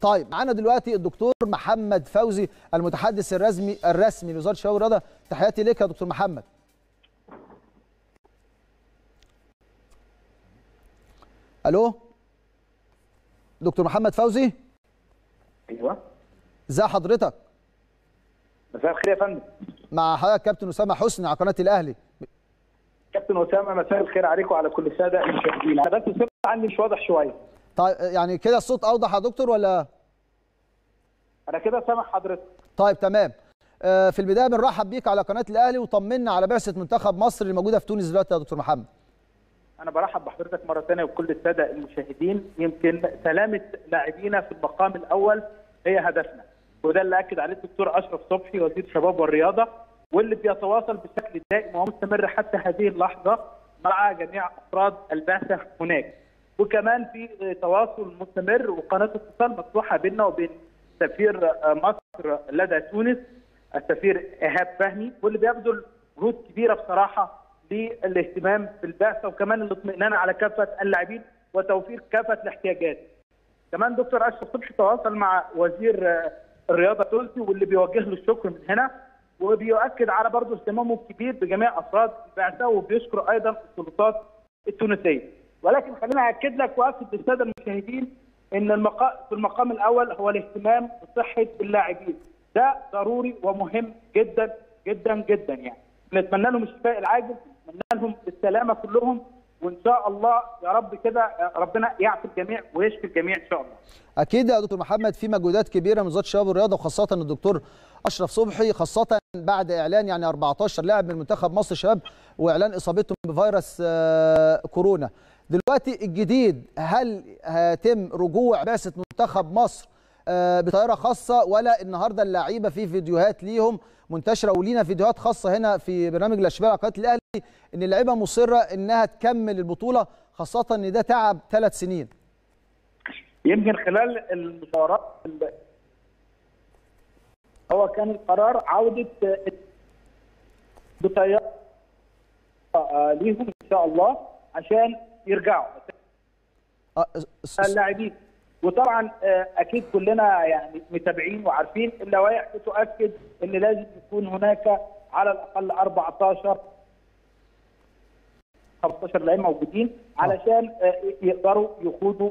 طيب معانا دلوقتي الدكتور محمد فوزي المتحدث الرسمي الرسمي لوزارة الشباب والرياضة. تحياتي لك يا دكتور محمد. ألو؟ دكتور محمد فوزي؟ أيوه. ازي حضرتك؟ مساء الخير يا فندم. مع حضرتك كابتن أسامة حسني على قناة الأهلي. كابتن أسامة مساء الخير عليكم وعلى كل السادة المشاهدين. أنا بس الصوت عندي مش واضح شوية. طيب يعني كده الصوت أوضح يا دكتور ولا؟ أنا كده سامع حضرتك. طيب تمام. آه، في البداية بنرحب بيك على قناة الأهلي وطمنا على بعثة منتخب مصر اللي موجوده في تونس دلوقتي يا دكتور محمد. أنا برحب بحضرتك مرة ثانية وكل السادة المشاهدين. يمكن سلامة لاعبينا في المقام الأول هي هدفنا. وده اللي أكد عليه الدكتور أشرف صبحي وزير الشباب والرياضة واللي بيتواصل بشكل دائم ومستمر حتى هذه اللحظة مع جميع أفراد البعثه هناك. وكمان في تواصل مستمر وقناة اتصال مفتوحة بيننا وبين سفير مصر لدى تونس السفير إيهاب فهمي واللي بيبذل جهود كبيرة بصراحة للاهتمام بالبعثه وكمان الاطمئنان على كافة اللاعبين وتوفير كافة الاحتياجات. كمان دكتور أشرف صبحي تواصل مع وزير الرياضة التونسي واللي بيوجه له الشكر من هنا وبيؤكد على برضه اهتمامه الكبير بجميع أفراد البعثة وبيشكر أيضا السلطات التونسية. ولكن خليني اكد لك واكد للساده المشاهدين إن المقام في المقام الأول هو الاهتمام بصحة اللاعبين. ده ضروري ومهم جدا جدا جدا يعني. نتمنى لهم الشفاء العاجل، نتمنى لهم السلامة كلهم وإن شاء الله يا رب كده ربنا يعفي الجميع ويشفي الجميع إن شاء الله. أكيد يا دكتور محمد في مجهودات كبيرة من وزارة الشباب والرياضة وخاصة الدكتور أشرف صبحي خاصة بعد إعلان يعني 14 لاعب من منتخب مصر الشباب وإعلان إصابتهم بفيروس آه، كورونا. دلوقتي الجديد هل هيتم رجوع بعثة منتخب مصر آه، بطائره خاصة ولا النهارده اللعيبة في فيديوهات ليهم منتشرة ولينا فيديوهات خاصة هنا في برنامج الاشبال على قناة الأهلي إن اللعيبة مصرة إنها تكمل البطولة خاصة إن ده تعب ثلاث سنين. يمكن خلال المشاورات ال- هو كان القرار عودة بطيارة آه، ليهم إن شاء الله عشان يرجعوا. آه، اللاعبين. وطبعا آه، أكيد كلنا يعني متابعين وعارفين اللوائح بتؤكد إن لازم يكون هناك على الأقل 14 15 لاعب موجودين علشان آه، يقدروا يخوضوا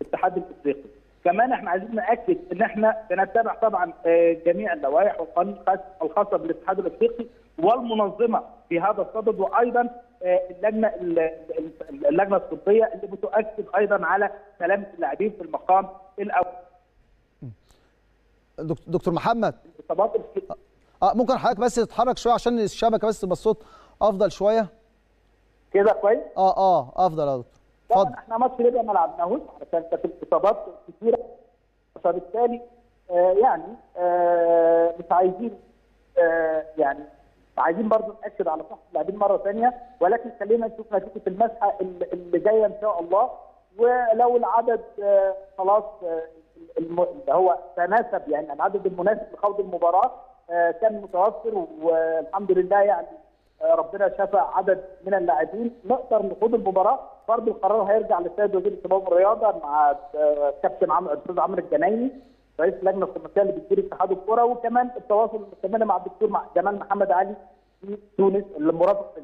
الاتحاد الإفريقي. كمان إحنا عايزين نأكد إن إحنا بنتبع طبعا جميع اللوائح والقوانين الخاص- الخاصة بالاتحاد الإفريقي والمنظمة في هذا الصدد وأيضا آه، اللجنة ال- ال- اللجنة الطبية اللي بتؤكد أيضا على سلامه اللاعبين في المقام الأول. دك- دكتور محمد. الاصابات الك- آه ممكن حضرتك بس تتحرك شوية عشان الشبكة بس تبقى الصوت أفضل شوية؟ كده كويس؟ آه آه أفضل يا دكتور. اتفضل. إحنا ماتش ليبيا ما لعبناهوش عشان كانت الاصابات كثيره فبالتالي آه يعني آه مش عايزين آه يعني عايزين برضو نأكد على صحة اللاعبين مرة ثانية ولكن خلينا نشوف نتيجة المسحة اللي جاية إن شاء الله. ولو العدد آه خلاص آه اللي هو تناسب يعني العدد المناسب لخوض المباراة آه كان متوفر والحمد لله يعني ربنا شفى عدد من اللاعبين نقدر نخوض المباراة. برضه القرار هيرجع للسيد وزير الشباب والرياضة مع كابتن عمرو الاستاذ عمرو الجنايني. رئيس اللجنه الخماسيه اللي بتدير اتحاد الكره وكمان التواصل المستمر مع الدكتور جمال محمد علي في تونس اللي مرافق في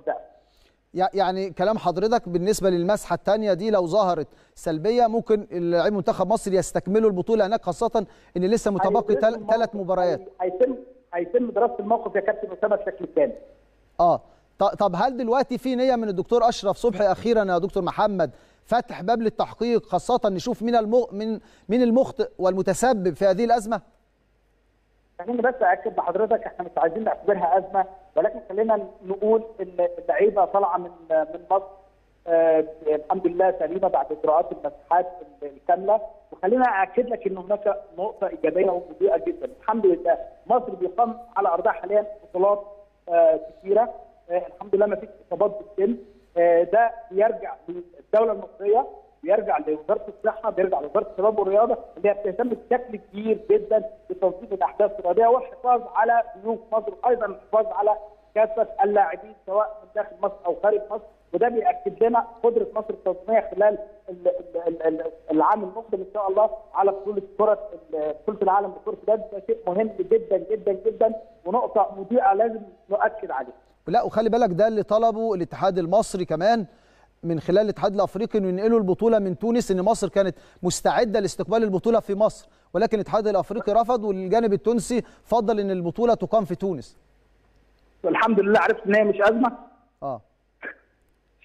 يعني كلام حضرتك بالنسبة للمسحة الثانية دي لو ظهرت سلبية ممكن اللاعب منتخب مصر يستكملوا البطولة هناك خاصة إن لسه متبقي ثلاث مباريات. هي- هيتم هيتم دراسة الموقف يا كابتن أسامة بشكل كامل. آه. طب هل دلوقتي في نية من الدكتور أشرف صبحي أخيرا يا دكتور محمد فتح باب للتحقيق خاصة نشوف مين المغ... من مين المخطئ والمتسبب في هذه الأزمة؟ خليني بس أكد لحضرتك إحنا مش عايزين نعتبرها أزمة ولكن خلينا نقول إن اللعيبة طالعة من من مصر آه الحمد لله سليمة بعد إجراءات المساحات الكاملة. وخلينا أكد لك إن هناك نقطة إيجابية ومضيئة جدا. الحمد لله مصر بيقام على أرضها حاليا بطولات آه كثيره آه الحمد لله ما فيش إصابات بالسن ده بيرجع للدولة المصرية بيرجع لوزارة الصحة بيرجع لوزارة الشباب والرياضة اللي هي بتهتم بشكل كبير جدا بتنظيم الأحداث الرياضية والحفاظ على ضيوف مصر وأيضا الحفاظ على كافة اللاعبين سواء من داخل مصر أو خارج مصر وده بيأكد لنا قدرة مصر التنظيميه خلال ال ال ال ال العام المقبل إن شاء الله على بطولة كرة بطولة العالم لكرة اليد ده شيء مهم جدا جدا جدا ونقطة مضيئة لازم نؤكد عليها. لا وخلي بالك ده اللي طلبه الاتحاد المصري كمان من خلال الاتحاد الأفريقي إنه ينقلوا البطولة من تونس إن مصر كانت مستعدة لاستقبال البطولة في مصر ولكن الاتحاد الأفريقي رفض والجانب التونسي فضل إن البطولة تقام في تونس. والحمد لله عرفت إن هي مش أزمة. آه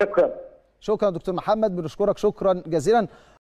شكرا. شكرا دكتور محمد بنشكرك شكرا جزيلا